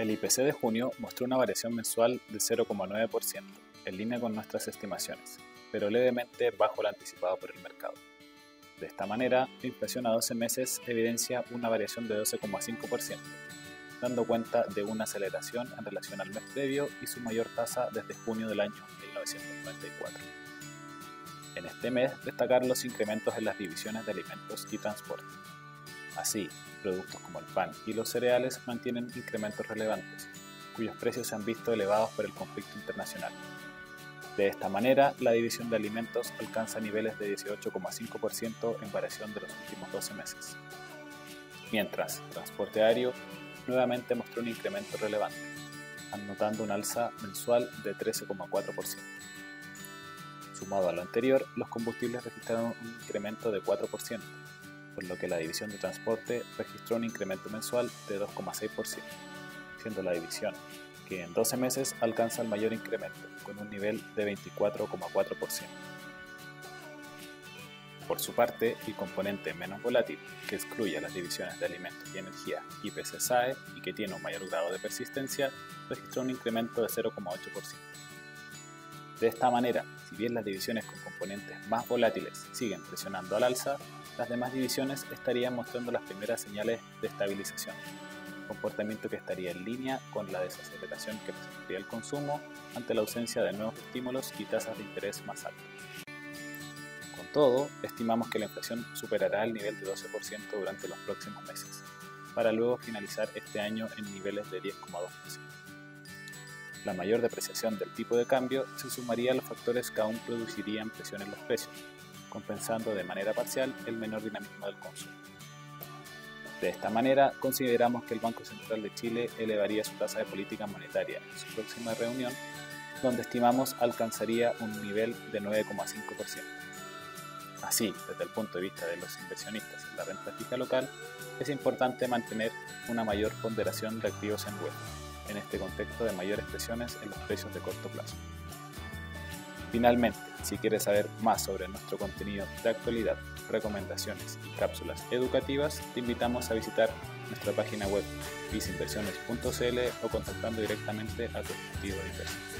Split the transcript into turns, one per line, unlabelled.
El IPC de junio mostró una variación mensual de 0,9%, en línea con nuestras estimaciones, pero levemente bajo lo anticipado por el mercado. De esta manera, la inflación a 12 meses evidencia una variación de 12,5%, dando cuenta de una aceleración en relación al mes previo y su mayor tasa desde junio del año 1994. En este mes, destacar los incrementos en las divisiones de alimentos y transporte. Así, productos como el pan y los cereales mantienen incrementos relevantes, cuyos precios se han visto elevados por el conflicto internacional. De esta manera, la división de alimentos alcanza niveles de 18,5% en variación de los últimos 12 meses. Mientras, el transporte aéreo nuevamente mostró un incremento relevante, anotando un alza mensual de 13,4%. Sumado a lo anterior, los combustibles registraron un incremento de 4%, por lo que la división de transporte registró un incremento mensual de 2,6%, siendo la división que en 12 meses alcanza el mayor incremento, con un nivel de 24,4%. Por su parte, el componente menos volátil, que excluye las divisiones de alimentos y energía IPC-SAE y que tiene un mayor grado de persistencia, registró un incremento de 0,8%. De esta manera, si bien las divisiones con componentes más volátiles siguen presionando al alza, las demás divisiones estarían mostrando las primeras señales de estabilización, comportamiento que estaría en línea con la desaceleración que presentaría el consumo ante la ausencia de nuevos estímulos y tasas de interés más altas. Con todo, estimamos que la inflación superará el nivel de 12% durante los próximos meses, para luego finalizar este año en niveles de 10,2%. La mayor depreciación del tipo de cambio se sumaría a los factores que aún producirían presión en los precios, compensando de manera parcial el menor dinamismo del consumo. De esta manera, consideramos que el Banco Central de Chile elevaría su tasa de política monetaria en su próxima reunión, donde estimamos alcanzaría un nivel de 9,5%. Así, desde el punto de vista de los inversionistas en la renta fija local, es importante mantener una mayor ponderación de activos en web, en este contexto de mayores presiones en los precios de corto plazo. Finalmente, si quieres saber más sobre nuestro contenido de actualidad, recomendaciones y cápsulas educativas, te invitamos a visitar nuestra página web visinversiones.cl o contactando directamente a tu objetivo de inversión.